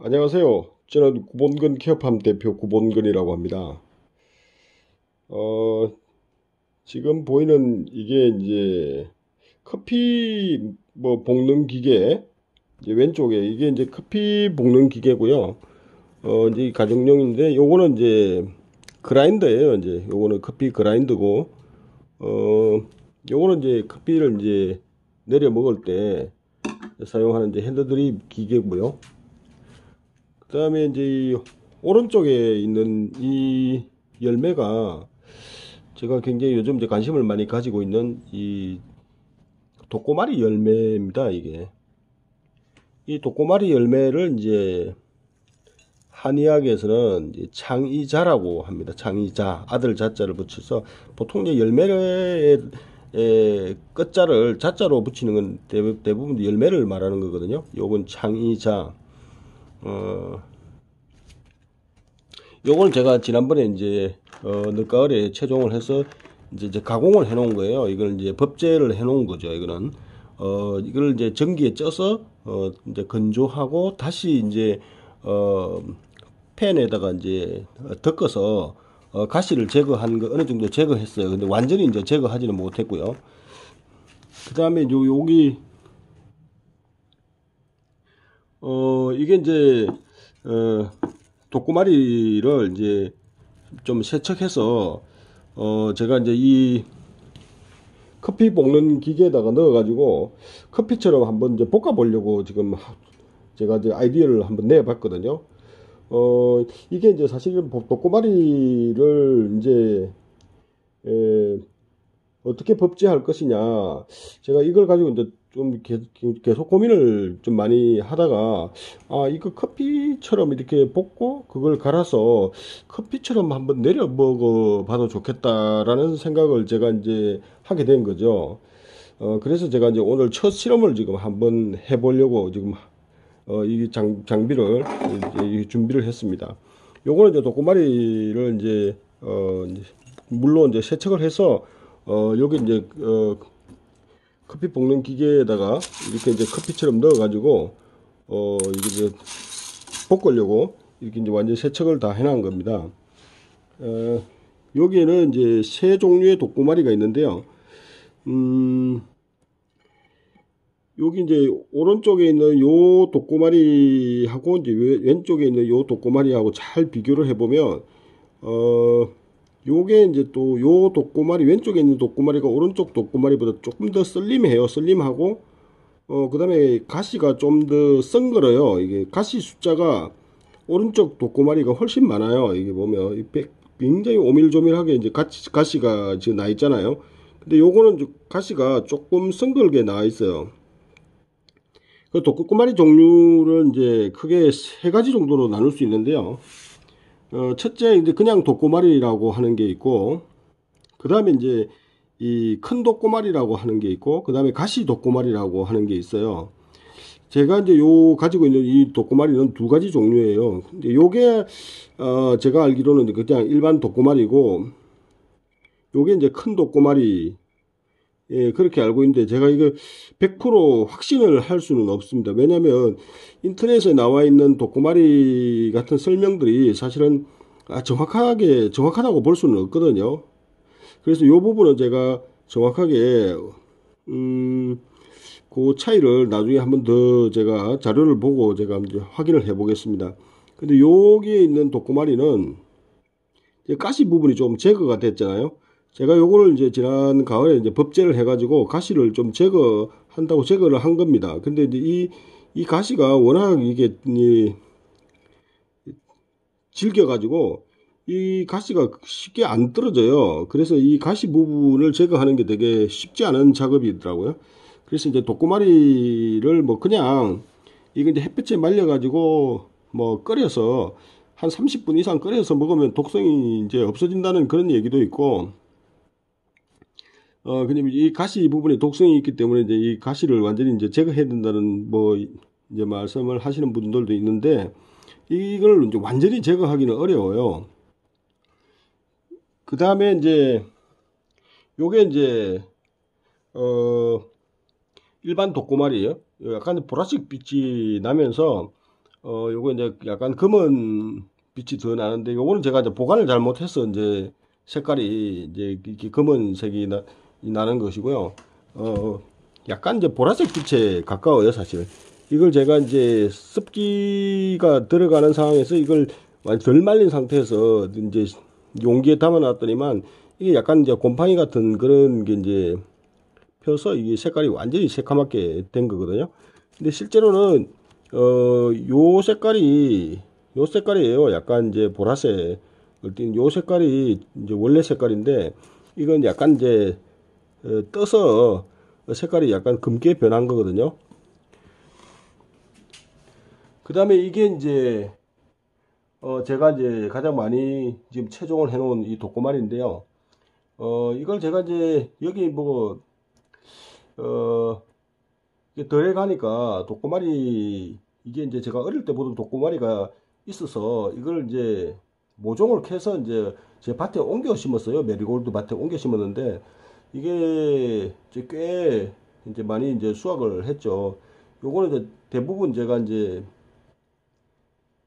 안녕하세요. 저는 구본근 케어팜 대표 구본근이라고 합니다. 어, 지금 보이는 이게 이제 커피 뭐 볶는 기계 왼쪽에 이게 이제 커피 볶는 기계고요. 어, 이제 가정용인데 요거는 이제 그라인더예요. 이제 요거는 커피 그라인더고 어, 요거는 이제 커피를 이제 내려 먹을 때 사용하는 이제 핸드드립 기계고요. 그 다음에 이제 이 오른쪽에 있는 이 열매가 제가 굉장히 요즘 이제 관심을 많이 가지고 있는 이 독고마리 열매입니다. 이게 이 독고마리 열매를 이제 한의학에서는 이제 창이자라고 합니다. 창이자 아들 자자를 붙여서 보통 이제 열매의 끝자를 자자로 붙이는 건 대부분 열매를 말하는 거거든요. 요건 창이자 어, 요걸 제가 지난번에 이제 어, 늦가을에 최종을 해서 이제, 이제 가공을 해 놓은 거예요. 이걸 이제 법제를 해 놓은 거죠. 이거는 어, 이걸 이제 전기에 쪄서 어, 이제 건조하고 다시 이제 어, 팬에다가 이제 덮어서 어, 가시를 제거한 거 어느 정도 제거했어요. 근데 완전히 이제 제거하지는 못했고요. 그 다음에 요 여기 어, 이게 이제, 어, 독고마리를 이제 좀 세척해서, 어, 제가 이제 이 커피 볶는 기계에다가 넣어가지고 커피처럼 한번 이제 볶아보려고 지금 제가 이제 아이디어를 한번 내봤거든요. 어, 이게 이제 사실은 독고마리를 이제, 에, 어떻게 법제할 것이냐. 제가 이걸 가지고 이제 좀 계속 고민을 좀 많이 하다가 아 이거 커피처럼 이렇게 볶고 그걸 갈아서 커피처럼 한번 내려 먹어 봐도 좋겠다라는 생각을 제가 이제 하게 된 거죠. 어 그래서 제가 이제 오늘 첫 실험을 지금 한번 해 보려고 지금 어이 장, 장비를 이제 준비를 했습니다. 요거는 이제 도꼬마리를 이제 어 물론 이제 세척을 해서 어 여기 이제 어 커피 볶는 기계에다가 이렇게 이제 커피처럼 넣어 가지고 어 이게 이제 볶으려고 이렇게 이제 완전 세척을 다 해놓은 겁니다. 어, 여기에는 이제 세 종류의 독고마리가 있는데요. 음, 여기 이제 오른쪽에 있는 요 독고마리하고 이제 왼쪽에 있는 요 독고마리하고 잘 비교를 해보면 어 요게 이제 또 요 독고마리 왼쪽에 있는 독고마리가 오른쪽 독고마리보다 조금 더 슬림해요. 슬림하고 어 그다음에 가시가 좀 더 썬거려요. 이게 가시 숫자가 오른쪽 독고마리가 훨씬 많아요. 이게 보면 굉장히 오밀조밀하게 이제 가시, 가시가 지금 나 있잖아요. 근데 요거는 가시가 조금 썬글게 나와 있어요. 그 독고마리 종류를 이제 크게 세 가지 정도로 나눌 수 있는데요. 어, 첫째 이제 그냥 독고마리라고 하는 게 있고 그 다음에 이제 이 큰 독고마리라고 하는 게 있고 그 다음에 가시 독고마리라고 하는 게 있어요. 제가 이제 요 가지고 있는 이 독고마리는 두 가지 종류예요. 근데 요게 어 제가 알기로는 그냥 일반 독고마리고 요게 이제 큰 독고마리 예, 그렇게 알고 있는데 제가 이거 100% 확신을 할 수는 없습니다. 왜냐하면 인터넷에 나와 있는 독고마리 같은 설명들이 사실은 아, 정확하게 정확하다고 볼 수는 없거든요. 그래서 이 부분은 제가 정확하게 음, 그 차이를 나중에 한번 더 제가 자료를 보고 제가 확인을 해 보겠습니다. 근데 여기에 있는 독고마리는 가시 부분이 좀 제거가 됐잖아요. 제가 요거를 이제 지난 가을에 이제 법제를 해가지고 가시를 좀 제거한다고 제거를 한 겁니다. 근데 이제 이, 이 가시가 워낙 이게, 이, 질겨가지고 이 가시가 쉽게 안 떨어져요. 그래서 이 가시 부분을 제거하는 게 되게 쉽지 않은 작업이더라고요. 그래서 이제 독고마리를 뭐 그냥 이거 이제 햇볕에 말려가지고 뭐 끓여서 한 30분 이상 끓여서 먹으면 독성이 이제 없어진다는 그런 얘기도 있고 어, 그냥 이 가시 부분에 독성이 있기 때문에 이제 이 가시를 완전히 이제 제거해야 된다는 뭐 이제 말씀을 하시는 분들도 있는데 이걸 이제 완전히 제거하기는 어려워요. 그 다음에 이제 요게 이제 어 일반 독고말이에요. 약간 보라색 빛이 나면서 어, 요거 이제 약간 검은 빛이 더 나는데 요거는 제가 이제 보관을 잘못해서 이제 색깔이 이제 이렇게 검은색이 나, 나는 것이고요. 어, 약간 이제 보라색 빛에 가까워요, 사실. 이걸 제가 이제 습기가 들어가는 상황에서 이걸 덜 말린 상태에서 이제 용기에 담아 놨더니만 이게 약간 이제 곰팡이 같은 그런 게 이제 펴서 이게 색깔이 완전히 새카맣게 된 거거든요. 근데 실제로는 어, 요 색깔이 요 색깔이에요. 약간 이제 보라색. 요 색깔이 이제 원래 색깔인데 이건 약간 이제 어, 떠서 색깔이 약간 금게 변한 거거든요. 그 다음에 이게 이제 어 제가 이제 가장 많이 지금 채종을 해 놓은 이 독고말인데요. 어 이걸 제가 이제 여기 뭐 어, 덜해 가니까 독고마리 이게 이제 제가 어릴 때 보던 독고마리가 있어서 이걸 이제 모종을 캐서 이제 제 밭에 옮겨 심었어요. 메리골드 밭에 옮겨 심었는데 이게 이제 꽤 이제 많이 이제 수확을 했죠. 요거는 이제 대부분 제가 이제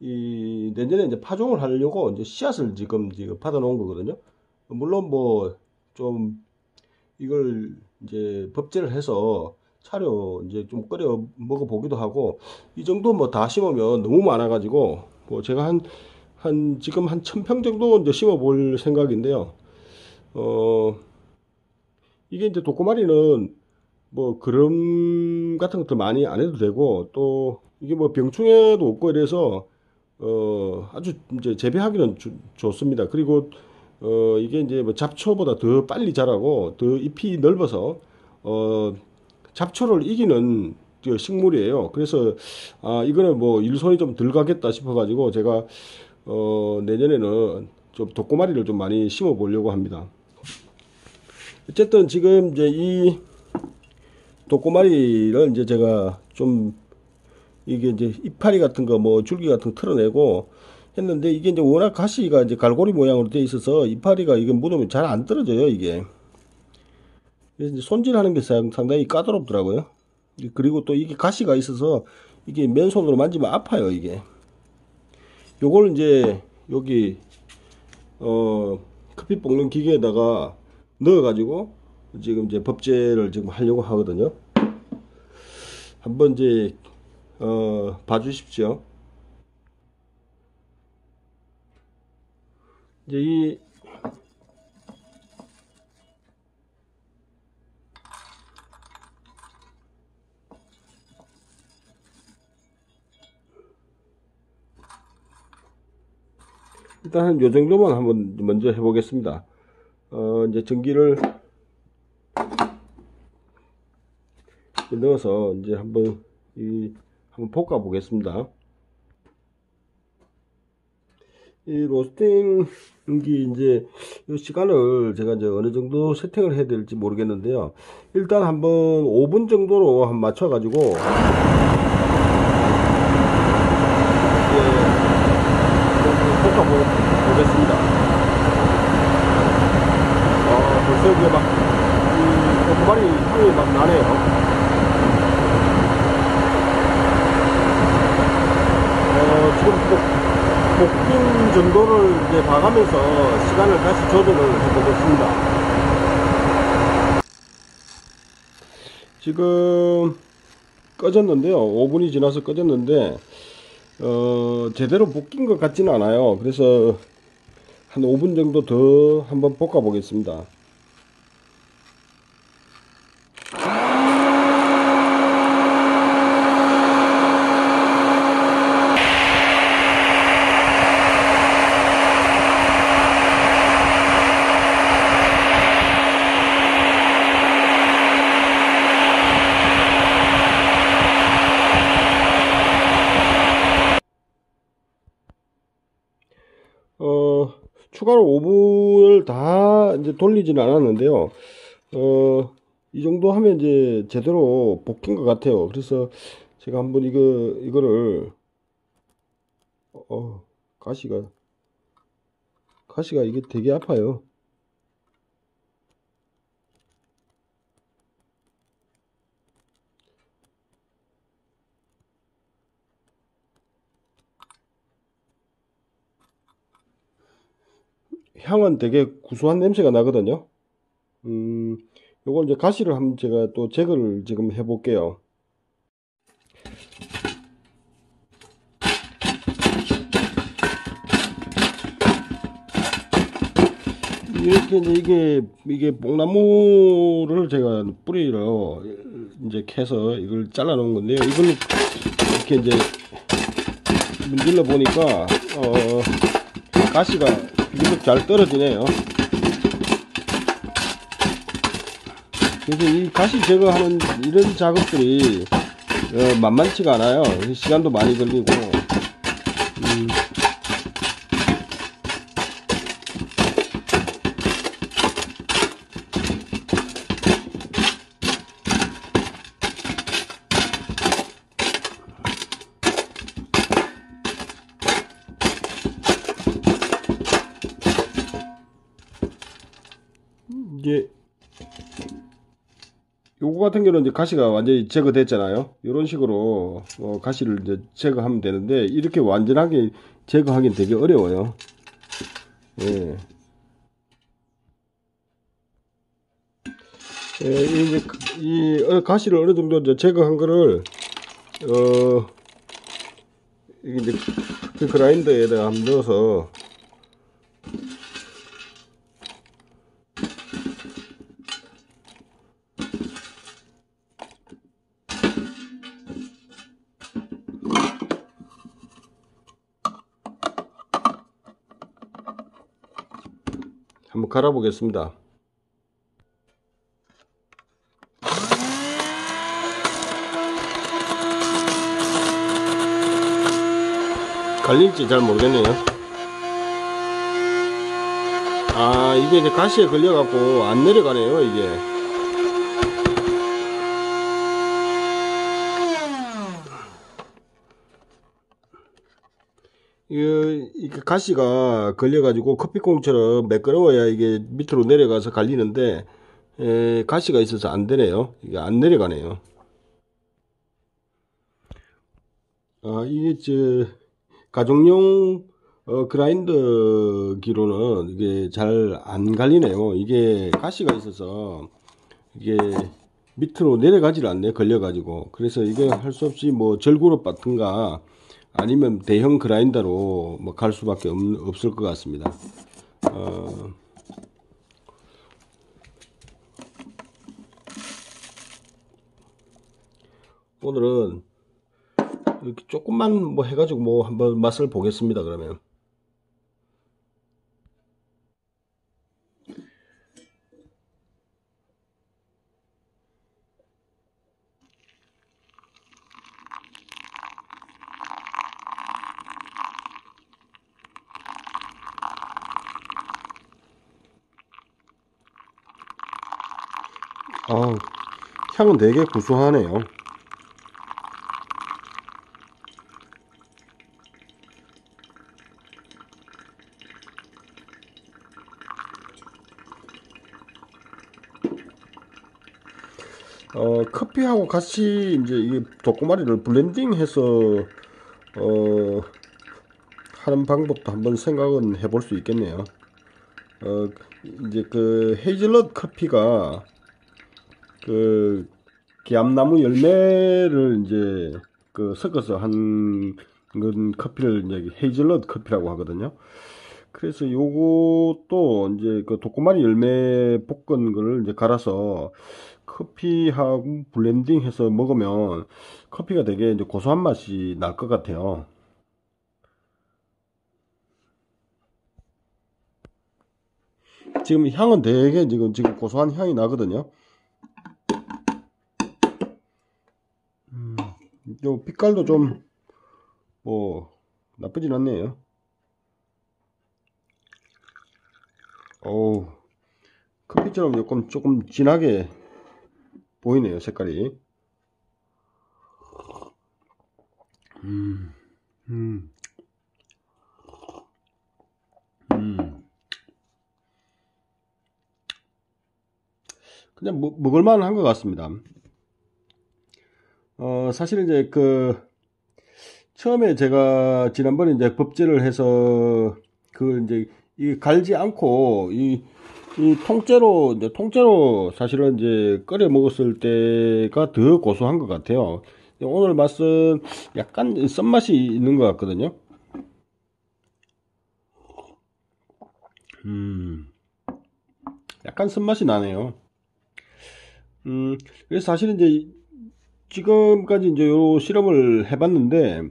이 내년에 이제 파종을 하려고 이제 씨앗을 지금 지금 받아 놓은 거거든요. 물론 뭐 좀 이걸 이제 법제를 해서 차로 이제 좀 끓여 먹어 보기도 하고 이 정도 뭐 다 심으면 너무 많아 가지고 뭐 제가 한한 지금 한 천 평 정도 이제 심어 볼 생각인데요. 어 이게 이제 독고마리는 뭐 그름 같은 것도 많이 안 해도 되고 또 이게 뭐 병충해도 없고 이래서 어 아주 이제 재배하기는 주, 좋습니다. 그리고 어 이게 이제 뭐 잡초보다 더 빨리 자라고 더 잎이 넓어서 어 잡초를 이기는 그 식물이에요. 그래서 아 이거는 뭐 일손이 좀 덜 가겠다 싶어 가지고 제가 어 내년에는 좀 독고마리를 좀 많이 심어 보려고 합니다. 어쨌든 지금 이제 이 독고마리를 이제 제가 좀 이게 이제 이파리 같은 거 뭐 줄기 같은 거 털어내고 했는데 이게 이제 워낙 가시가 이제 갈고리 모양으로 돼 있어서 이파리가 이게 묻으면 잘 안 떨어져요 이게. 그래서 이제 손질하는 게 상당히 까다롭더라고요. 그리고 또 이게 가시가 있어서 이게 맨손으로 만지면 아파요 이게. 요걸 이제 여기 어 커피 볶는 기계에다가 넣어 가지고 지금 이제 법제를 지금 하려고 하거든요 한번 이제 어 봐주십시오 이제 이 일단 요 정도만 한번 먼저 해보겠습니다. 어, 이제 전기를 넣어서 이제 한번 이 한번 볶아 보겠습니다. 이 로스팅기 이제 이 시간을 제가 이제 어느 정도 세팅을 해야 될지 모르겠는데요. 일단 한번 5분 정도로 한 맞춰 가지고 이제 볶아 보겠습니다. 어, 벌써 이게 막이 고구마리 향이 막 나네요. 어, 지금 또 볶인 정도를 이제 봐가면서 시간을 다시 조절을 해보겠습니다. 지금 꺼졌는데요. 5분이 지나서 꺼졌는데 어, 제대로 볶인 것 같지는 않아요. 그래서 한 5분 정도 더 한번 볶아 보겠습니다. 어, 추가로 5분을 다 이제 돌리지는 않았는데요. 어, 이 정도 하면 이제 제대로 볶인 것 같아요. 그래서 제가 한번 이거, 이거를, 어, 가시가, 가시가 이게 되게 아파요. 향은 되게 구수한 냄새가 나거든요. 음, 요걸 이제 가시를 한번 제가 또 제거를 지금 해볼게요. 이렇게 이제 이게 이게 뽕나무를 제가 뿌리로 이제 캐서 이걸 잘라 놓은 건데요. 이걸 이렇게 이제 문질러 보니까 어 가시가 비교적 잘 떨어지네요. 그래서 이 가시 제거하는 이런 작업들이 어, 만만치가 않아요. 시간도 많이 걸리고 음. 같은 경우는 이제 가시가 완전히 제거됐잖아요. 이런 식으로 어, 가시를 이제 제거하면 되는데 이렇게 완전하게 제거하기는 되게 어려워요. 예. 예, 이제 이 어, 가시를 어느 정도 이제 제거한 거를 어 이게 이제 그 그라인더에다가 넣어서 한번 갈아 보겠습니다. 갈릴지 잘 모르겠네요. 아, 이게 이제 가시에 걸려 갖고 안 내려가네요, 이게. 가시가 걸려가지고 커피콩처럼 매끄러워야 이게 밑으로 내려가서 갈리는데 에, 가시가 있어서 안 되네요. 이게 안 내려가네요. 아 이게 저 가정용 어, 그라인더기로는 이게 잘 안 갈리네요. 이게 가시가 있어서 이게 밑으로 내려가지를 않네 걸려가지고 그래서 이게 할 수 없이 뭐 절구로 받든가 아니면 대형 그라인더로 뭐 갈 수밖에 없, 없을 것 같습니다. 어, 오늘은 이렇게 조금만 뭐 해가지고 뭐 한번 맛을 보겠습니다. 그러면. 아, 향은 되게 구수하네요. 어, 커피하고 같이 이제 이 도꼬마리를 블렌딩해서 어, 하는 방법도 한번 생각은 해볼 수 있겠네요. 어, 이제 그 헤이즐넛 커피가 그 개암나무 열매를 이제 그 섞어서 한 건 커피를 이제 헤이즐넛 커피라고 하거든요. 그래서 요것도 이제 그 도꼬마리 열매 볶은 걸 이제 갈아서 커피하고 블렌딩 해서 먹으면 커피가 되게 이제 고소한 맛이 날 것 같아요. 지금 향은 되게 지금 지금 고소한 향이 나거든요. 요 빛깔도 좀 뭐 나쁘진 않네요. 어우 커피처럼 조금 조금 진하게 보이네요 색깔이. 음, 음, 음. 그냥 먹, 먹을만 한 것 같습니다. 어, 사실 이제 그, 처음에 제가 지난번에 이제 법제를 해서 그 이제 이 갈지 않고 이, 이 통째로 이제 통째로 사실은 이제 끓여 먹었을 때가 더 고소한 것 같아요. 오늘 맛은 약간 썬맛이 있는 것 같거든요. 음, 약간 쓴맛이 나네요. 음, 그래서 사실은 이제 지금까지 이제 요 실험을 해봤는데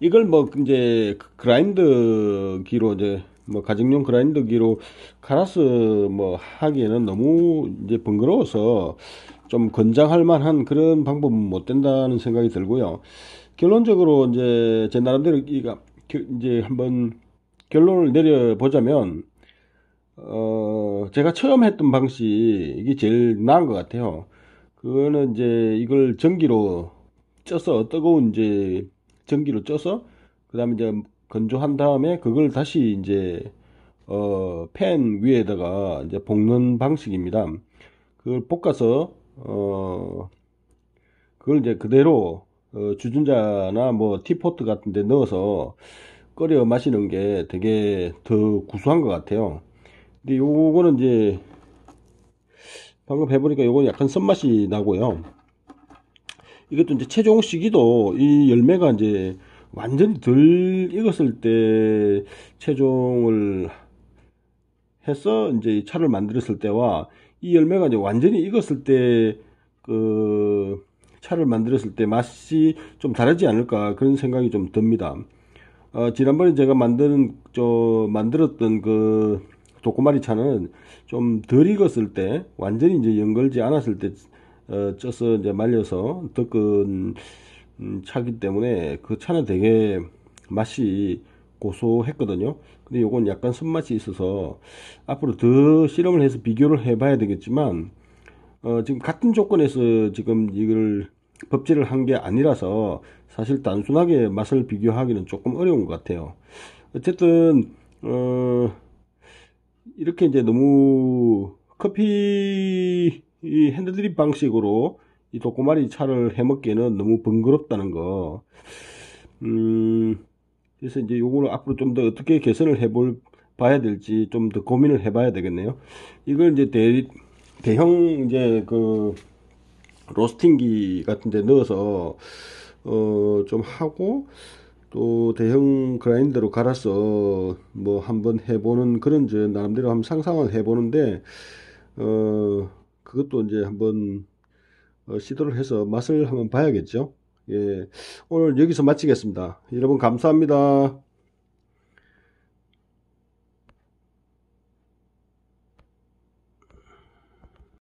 이걸 뭐 이제 그라인더기로 이제 뭐 가정용 그라인더기로 갈아서 뭐 하기에는 너무 이제 번거로워서 좀 권장할 만한 그런 방법은 못 된다는 생각이 들고요. 결론적으로 이제 제 나름대로 이제 한번 결론을 내려보자면 어 제가 처음 했던 방식이 제일 나은 것 같아요. 그거는 이제 이걸 전기로 쪄서 뜨거운 이제 전기로 쪄서 그 다음에 이제 건조한 다음에 그걸 다시 이제 어, 팬 위에다가 이제 볶는 방식입니다. 그걸 볶아서 어, 그걸 이제 그대로 어, 주전자나 뭐 티포트 같은 데 넣어서 끓여 마시는 게 되게 더 구수한 것 같아요. 근데 요거는 이제 방금 해보니까 요건 약간 선맛이 나고요. 이것도 이제 최종 시기도 이 열매가 이제 완전히 덜 익었을 때 최종을 해서 이제 차를 만들었을 때와 이 열매가 이제 완전히 익었을 때 그 차를 만들었을 때 맛이 좀 다르지 않을까 그런 생각이 좀 듭니다. 어, 지난번에 제가 만드는 저 만들었던 그 도꼬마리 차는 좀 덜 익었을 때 완전히 이제 연걸지 않았을 때 어, 쪄서 이제 말려서 덮은 음, 차기 때문에 그 차는 되게 맛이 고소했거든요. 근데 요건 약간 쓴맛이 있어서 앞으로 더 실험을 해서 비교를 해봐야 되겠지만 어, 지금 같은 조건에서 지금 이걸 법제를 한 게 아니라서 사실 단순하게 맛을 비교하기는 조금 어려운 것 같아요. 어쨌든 어, 이렇게 이제 너무 커피 이 핸드드립 방식으로 이 도꼬마리 차를 해먹기에는 너무 번거롭다는 거. 음, 그래서 이제 요거를 앞으로 좀 더 어떻게 개선을 해볼, 봐야 될지 좀 더 고민을 해봐야 되겠네요. 이걸 이제 대, 대형 이제 그 로스팅기 같은 데 넣어서 어, 좀 하고 또 대형 그라인더로 갈아서 뭐 한번 해보는 그런 저 나름대로 한번 상상을 해보는데 어, 그것도 이제 한번 어, 시도를 해서 맛을 한번 봐야겠죠. 예. 오늘 여기서 마치겠습니다. 여러분 감사합니다.